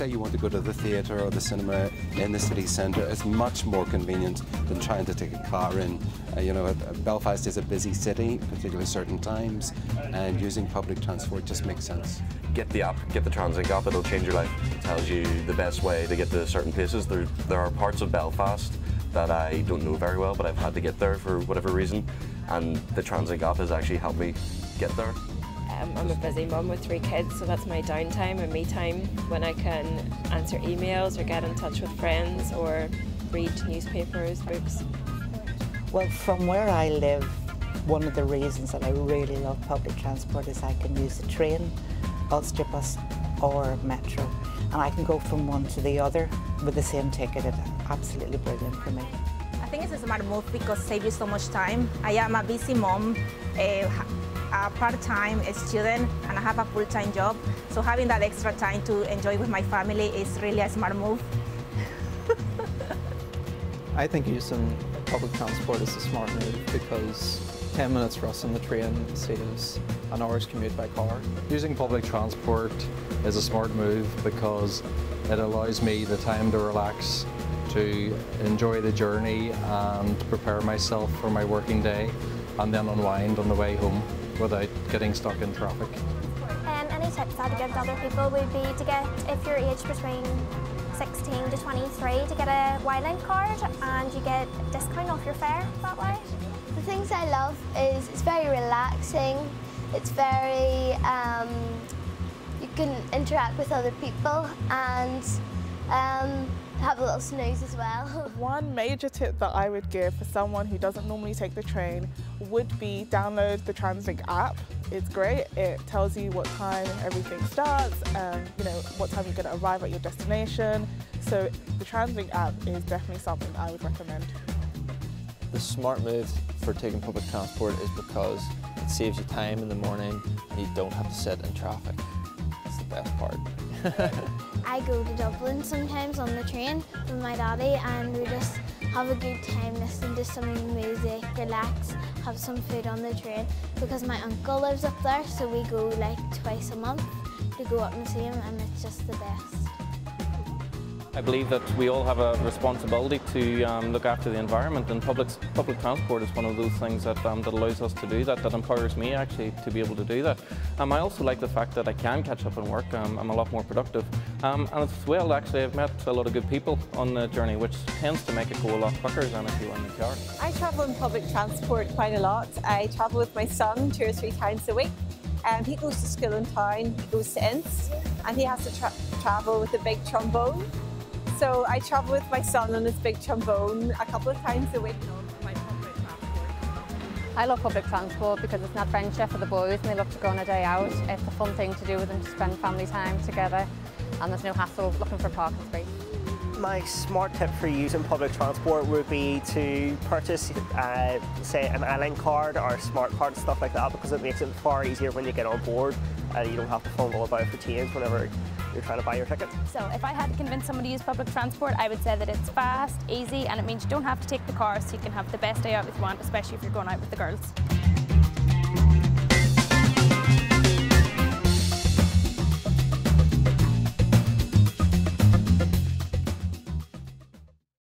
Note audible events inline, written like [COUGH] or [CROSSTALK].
go to the theatre or the cinema in the city centre it's much more convenient than trying to take a car in. Uh, you know, Belfast is a busy city, particularly certain times, and using public transport just makes sense. Get the app, get the Translink app, it'll change your life. It tells you the best way to get to certain places. There, there are parts of Belfast that I don't know very well, but I've had to get there for whatever reason, and the Translink app has actually helped me get there. Um, I'm a busy mum with three kids, so that's my downtime and me time when I can answer emails or get in touch with friends or read newspapers, books. Well, from where I live, one of the reasons that I really love public transport is I can use the train, Ulster bus or metro and I can go from one to the other with the same ticket. It's absolutely brilliant for me. I think it's a smart move because it saves you so much time. I am a busy mom, a, a part-time student, and I have a full-time job. So having that extra time to enjoy with my family is really a smart move. [LAUGHS] I think using public transport is a smart move because 10 minutes for us on the train saves an hour's commute by car. Using public transport is a smart move because it allows me the time to relax, to enjoy the journey and prepare myself for my working day and then unwind on the way home without getting stuck in traffic. Um, any tips I'd give to other people would be to get, if you're aged between 16 to 23, to get a Y-Link card and you get a discount off your fare that way. The things I love is it's very relaxing, it's very, um, you can interact with other people and um, have a little snooze as well. [LAUGHS] One major tip that I would give for someone who doesn't normally take the train would be download the Translink app. It's great. It tells you what time everything starts, and you know what time you're going to arrive at your destination. So the Translink app is definitely something I would recommend. The smart move for taking public transport is because it saves you time in the morning and you don't have to sit in traffic. It's the best part. [LAUGHS] I go to Dublin sometimes on the train with my daddy and we just have a good time listening to some music, relax, have some food on the train because my uncle lives up there so we go like twice a month to go up and see him and it's just the best. I believe that we all have a responsibility to um, look after the environment and public, public transport is one of those things that, um, that allows us to do that, that empowers me actually to be able to do that. Um, I also like the fact that I can catch up on work, um, I'm a lot more productive. Um, and as well, actually, I've met a lot of good people on the journey, which tends to make it go a lot quicker than if you were in the car. I travel in public transport quite a lot. I travel with my son two or three times a week. Um, he goes to school in town, he goes to Inst, and he has to tra travel with a big trombone. So I travel with my son on his big trombone a couple of times a week. I love public transport because it's not friendship for the boys and they love to go on a day out. It's a fun thing to do with them to spend family time together and there's no hassle looking for a parking space. My smart tip for using public transport would be to purchase, uh, say, an Y-Link card or a smart card, stuff like that, because it makes it far easier when you get on board and you don't have to fumble about for change whenever you're trying to buy your ticket. So if I had to convince someone to use public transport, I would say that it's fast, easy, and it means you don't have to take the car, so you can have the best day out if you want, especially if you're going out with the girls.